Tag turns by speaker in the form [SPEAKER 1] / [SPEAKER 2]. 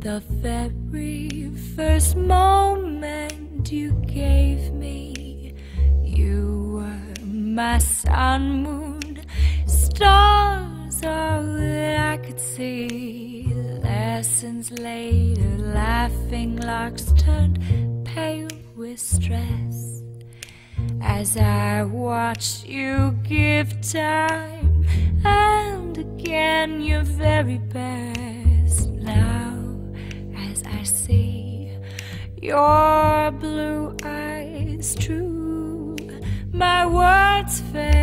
[SPEAKER 1] The very first moment you gave me, you were my sun, moon, stars, all that I could see. Lessons later, laughing locks turned pale with stress. As I watched you give time and again your very best. Your blue eyes true, my words fail